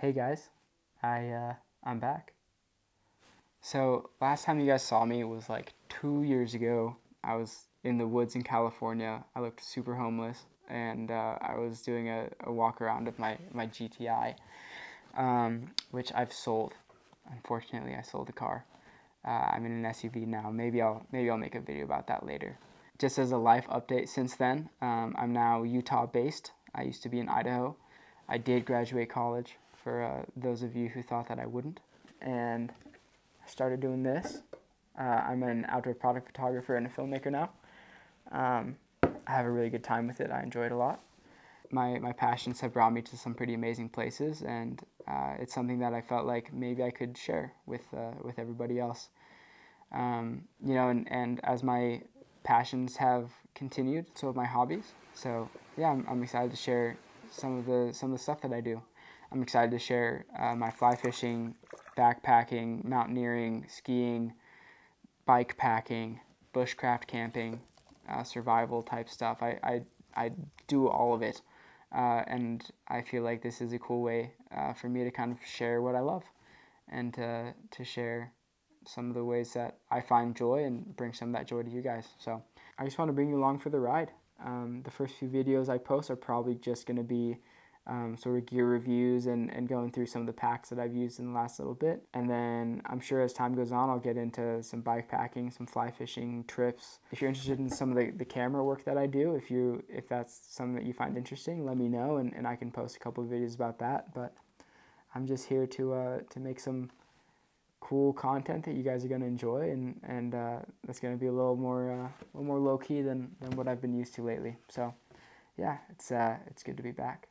Hey guys, I uh, I'm back. So last time you guys saw me was like two years ago. I was in the woods in California. I looked super homeless, and uh, I was doing a, a walk around of my my GTI, um, which I've sold. Unfortunately, I sold the car. Uh, I'm in an SUV now. Maybe I'll maybe I'll make a video about that later. Just as a life update, since then, um, I'm now Utah based. I used to be in Idaho. I did graduate college for uh, those of you who thought that I wouldn't. And I started doing this. Uh, I'm an outdoor product photographer and a filmmaker now. Um, I have a really good time with it. I enjoy it a lot. My, my passions have brought me to some pretty amazing places, and uh, it's something that I felt like maybe I could share with, uh, with everybody else. Um, you know, and, and as my passions have continued, so have my hobbies. So yeah, I'm, I'm excited to share some of the some of the stuff that I do. I'm excited to share uh, my fly fishing, backpacking, mountaineering, skiing, bike packing, bushcraft camping, uh, survival type stuff. I, I, I do all of it. Uh, and I feel like this is a cool way uh, for me to kind of share what I love and to, to share some of the ways that I find joy and bring some of that joy to you guys. So I just want to bring you along for the ride. Um, the first few videos I post are probably just going to be um, sort of gear reviews and, and going through some of the packs that I've used in the last little bit. And then I'm sure as time goes on, I'll get into some bike packing, some fly fishing trips. If you're interested in some of the, the camera work that I do, if you if that's something that you find interesting, let me know and, and I can post a couple of videos about that. But I'm just here to uh, to make some cool content that you guys are going to enjoy and and uh, that's going to be a little more uh, a little more low key than, than what I've been used to lately. So yeah, it's uh, it's good to be back.